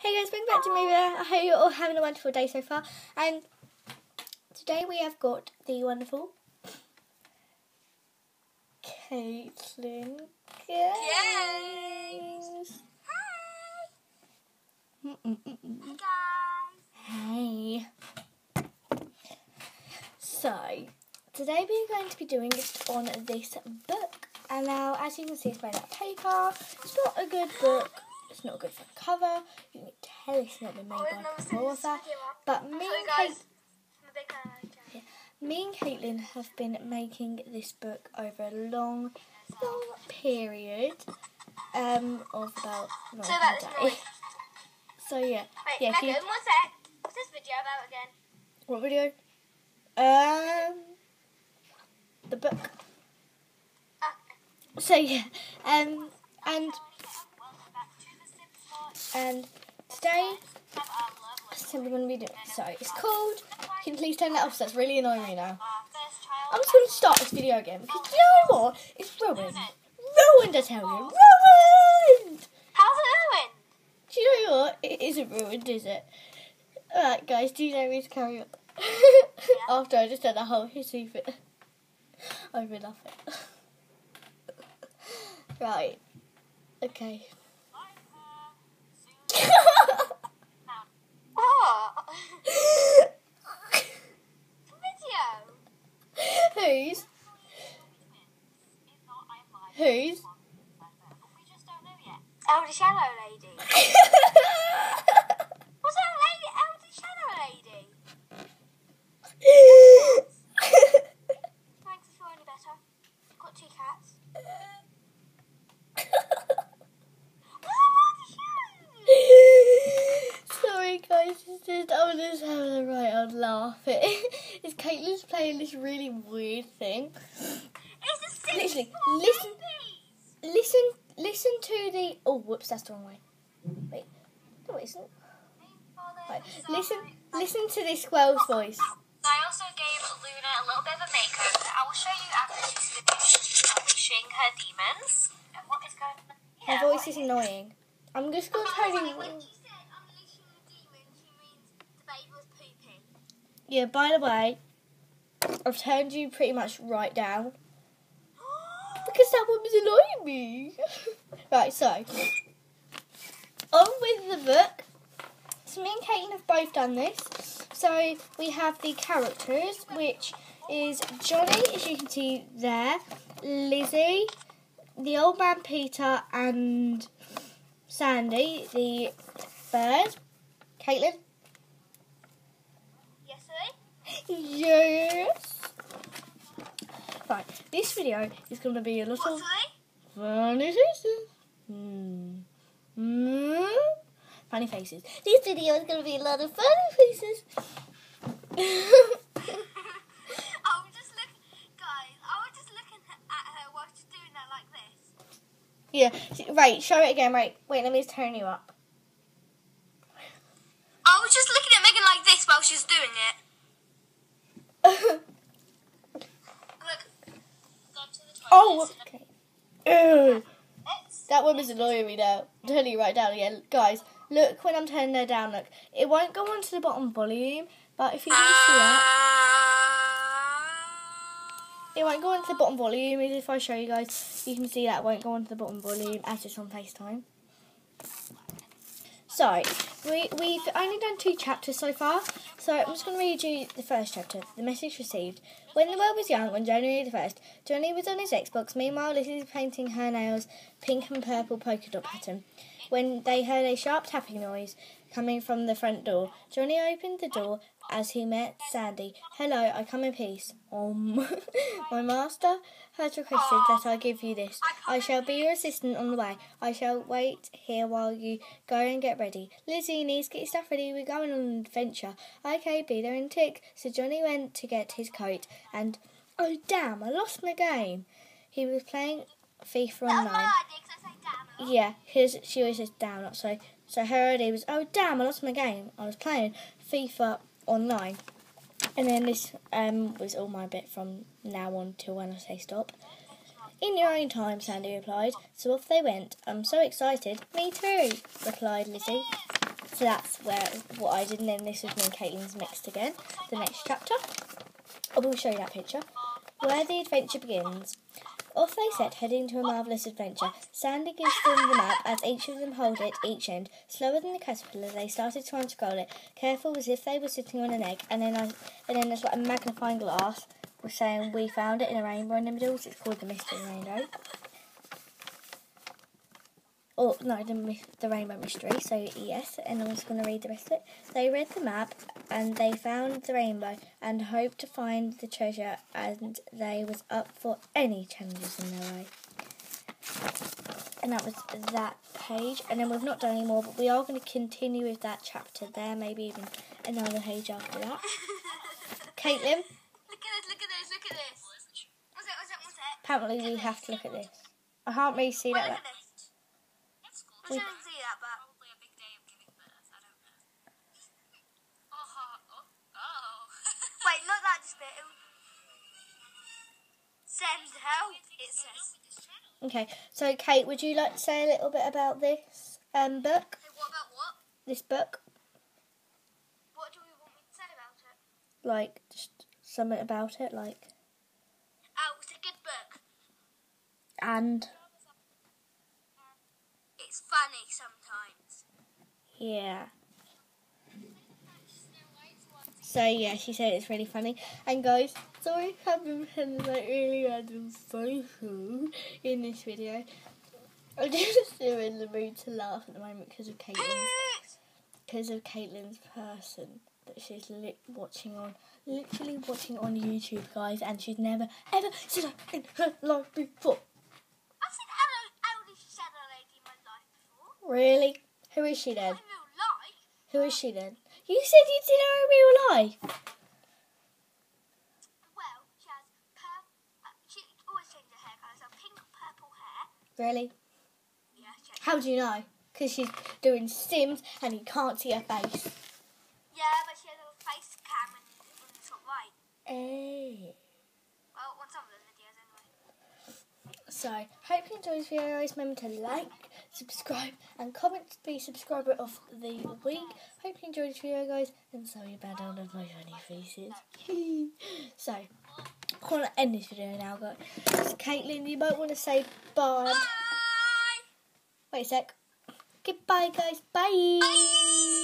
Hey guys, welcome back to Moo Bear. I hope you're all having a wonderful day so far. And today we have got the wonderful Caitlin Games. Mm-mm-mm-mm. Hey. So, today we're going to be doing it on this book. And now, as you can see, it's made out of paper. It's not a good book. It's not good for cover. You can tell it's not been made by an author. But me and, Kate, me and Caitlin have been making this book over a long, long period um, of about So that is days. So yeah, Wait, yeah. Megan, you- one sec. What's this video about again? What video? Um, the book. Ah, So yeah, um, and and today that's we're going to be doing. So it's called. Can you please turn that off? So that's really annoying me now. I'm just going to start this video again because you know what? It's ruined. Ruined, I tell you. Ruined. How's it ruined? Do you know what? It isn't ruined, is it? Alright, guys, do you know me to carry on? After I just did the whole hissy fit. I really love it. right. Okay. What? video. Whose? Whose? Elder Shadow Lady. What's that lady? Elder Shadow Lady. Thanks if you're any better. Got two cats. Sorry guys, it's just I was just having a right old laugh. It's Caitlin's playing this really weird thing. It's a Literally, six four listen. babies. Listen listen to the oh whoops, that's the wrong way. Wait. No it isn't. Right. Listen listen to this squirrel's voice. I also gave Luna a little bit of a makeover. I will show you after she's finished uh, unleashing her demons. And what is going on Her voice is annoying. I'm just gonna tell When you she said unleashing the demons, she means the baby was pooping. Yeah, by the way, I've turned you pretty much right down. Because that one was annoying me. right, so on with the book. So me and Caitlin have both done this. So we have the characters, which is Johnny, as you can see there, Lizzie, the old man Peter, and Sandy, the bird. Caitlin. Yes, sir. Yes. Right, this video is going to be a of funny faces. Hmm. Hmm. Funny faces. This video is going to be a lot of funny faces. I was just looking, guys. I was just looking at her while she's doing that like this. yeah. Right. Show it again. Right. Wait. Let me turn you up. I was just looking at Megan like this while she's doing it. Look. Gone to the toilet. Oh. Okay. Ew. That one was annoying me now. I'm turning you right down again, guys. Look when I'm turning her down. Look, it won't go onto the bottom volume, but if you can see that. It won't go onto the bottom volume. If I show you guys, you can see that it won't go onto the bottom volume as it's on FaceTime. So, we, we've only done two chapters so far. So, I'm just going to read you the first chapter. The message received. When the world was young, on January the 1st, Johnny was on his Xbox. Meanwhile, Lizzie was painting her nails pink and purple polka dot pattern. When they heard a sharp tapping noise coming from the front door, Johnny opened the door as he met Sandy. Hello, I come in peace. Um, my master has requested that I give you this. I shall be your assistant on the way. I shall wait here while you go and get ready. Lizzie needs to get your stuff ready. We're going on an adventure. Okay, be there in a tick. So Johnny went to get his coat and oh damn, I lost my game. He was playing FIFA Online. Yeah, his she always says damn, not so. So her idea was, oh damn, I lost my game. I was playing FIFA online, and then this um was all my bit from now on till when I say stop. In your own time, Sandy replied. So off they went. I'm so excited. Me too, replied Lizzie. So that's where what I did, and then this was me and Caitlin's mixed again. The next chapter. I will show you that picture. Where the adventure begins. Off they set, heading to a marvellous adventure. Sandy gives them the map as each of them hold it, each end. Slower than the caterpillar, they started to unscroll it, careful as if they were sitting on an egg. And then, I, and then there's like a magnifying glass was saying we found it in a rainbow in the middle. So it's called the mystery rainbow. Oh no, the my- the rainbow mystery. So yes, and I'm just going to read the rest of it. They read the map and they found the rainbow and hoped to find the treasure, and they was up for any challenges in their way. And that was that page. And then we've not done any more, but we are going to continue with that chapter there. Maybe even another page after that. Caitlin, Look at this, look at this, look at this. What's it, what's it, what's it? apparently we have to look at this. I can't really see Wait, that. Look this. I see that, but... Probably a big day of giving birth, I don't know. Oh, oh. Wait, not that just bit. Send help, it says. Okay, so Kate, would you like to say a little bit about this um book? Hey, what about what? This book, What do we want me to say about it? like just something about it, like Oh, it's a good book. and Funny sometimes. yeah. So yeah, she said it's really funny. And guys, sorry if I've been like really random social in this video. I'm just in the mood to laugh at the moment because of Caitlin's because of Caitlin's person that she's li- watching on, literally watching on YouTube, guys, and she's never ever seen her in her life before. I've seen Ellie, Ellie Shadow Lady in my life before. Really? Who is she then? Not in real life. Who is she then? You said you'd seen her in real life. Well, she has uh, she always changes her hair colour, so pink purple hair. Really? Yeah. How do you know? Because she's doing Sims and you can't see her face. Yeah, but she has a face cam and it's not right. Hey. Well, on some of the videos anyway. So, hope you enjoyed this video, guys. Remember to like, subscribe, and comment to be subscriber of the week. Hope you enjoyed this video, guys, and sorry about all of my funny faces. so, I want to end this video now, guys. Caitlin, you might want to say bye. Bye! Wait a sec. Goodbye, guys. Bye. Bye!